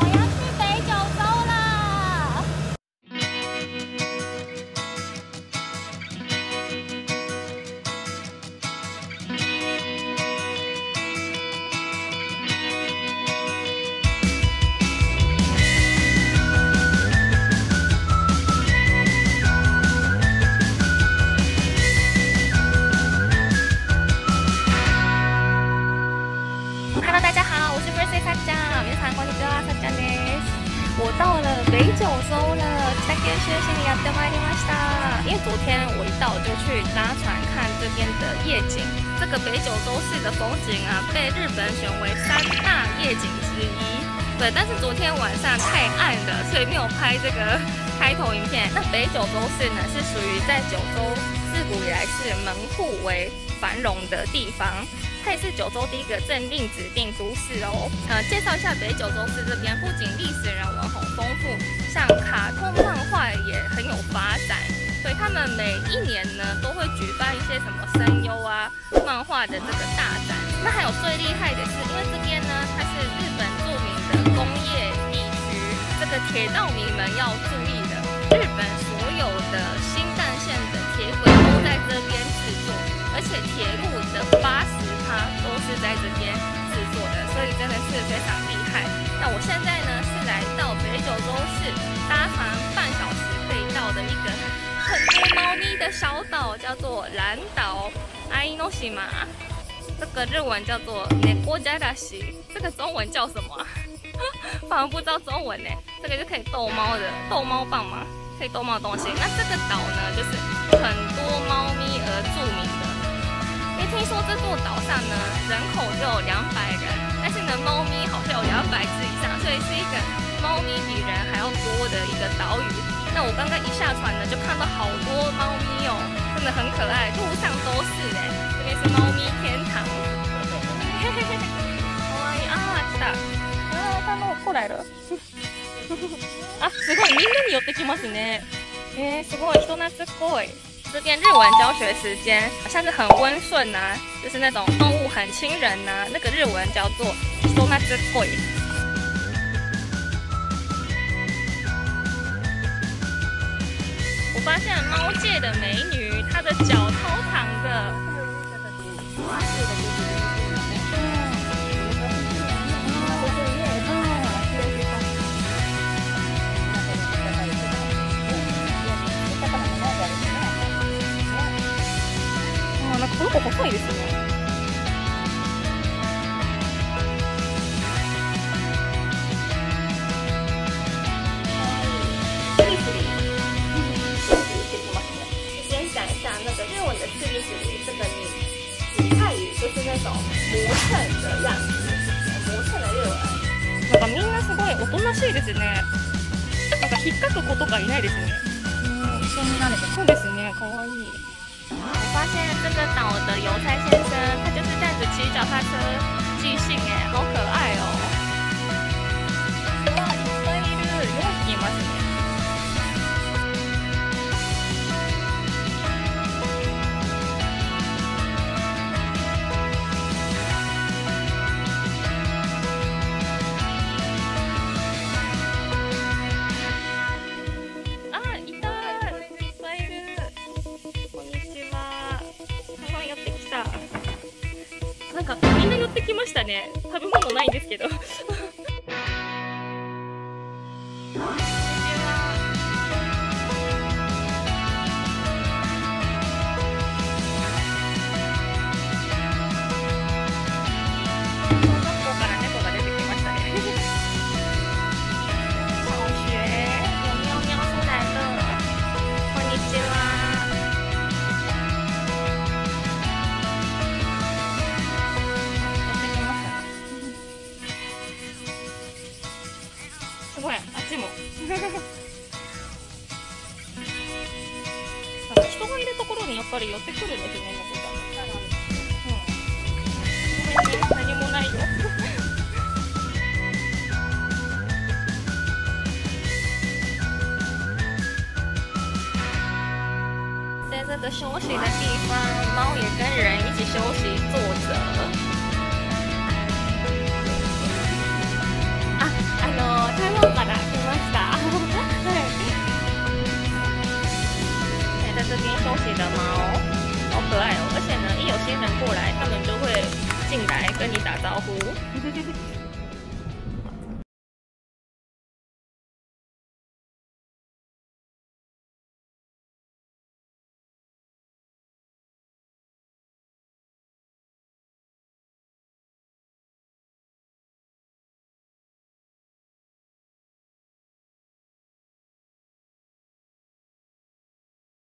我要了，北九州市にやってまいりました。因为昨天我一到就去拉船看这边的夜景，这个北九州市的风景啊，被日本选为三大夜景之一。对，但是昨天晚上太暗了，所以没有拍这个开头影片。那北九州市呢，是属于在九州自古以来是门户为繁荣的地方。它也是九州第一个政令指定都市哦。呃，介绍一下北九州市这边，不仅历史人文很丰富，像卡 们每一年呢都会举办一些什么声优啊、漫画的这个大展。那还有最厉害的是，因为这边呢它是日本著名的工业地区，这个铁道迷们要注意的，日本所有的新干线的铁轨都在这边制作，而且铁路的八十趴都是在这边制作的，所以真的是非常厉害。那我现在呢是来到北九州市，搭船半小时可以到的一个很多猫咪的小岛，叫做蓝岛爱诺西马。这个日文叫做 Neko j a d a s i 这个中文叫什么、反而不知道中文呢。这个就可以逗猫的逗猫棒吗？可以逗猫的东西。那这个岛呢，就是很多猫咪而著名的。因为听说这座岛上呢，人口只有两百人，但是呢，猫咪好像有两百只以上，所以是一个猫咪比人还要多的一个岛屿。那我刚刚一下船呢，就看到好多猫咪哦，真的很可爱，路上都是哎，这边是猫咪天堂。嘿嘿嘿嘿，哇啊，知道，啊，大猫过来了。啊，すごい、みんなに寄ってきますね。え、すごい、人懐っこい。这边日文教学时间好像是很温顺呐，就是那种动物很亲人呐、那个日文叫做人懐っこい。发现猫界的美女，她的脚超长的。あなんかこの子細いですね。 那种磨蹭的样子，磨蹭的日文。なんかみんなすごいおとなしいですね。なんか引っかく子とかいないですね。一緒になれてそうですね，可愛い。我发现这个岛的邮差先生，他就是这样子骑脚踏车寄信，哎，好可爱んかみんな寄ってきましたね。食べ物ないんですけど。ぱり寄ってくるんですね、猫ちゃん。うん。ごめんね、何もないよ。在这个休息的地方，猫也跟人休息的猫，好可爱哦！而且呢，一有新人过来，他们就会进来跟你打招呼。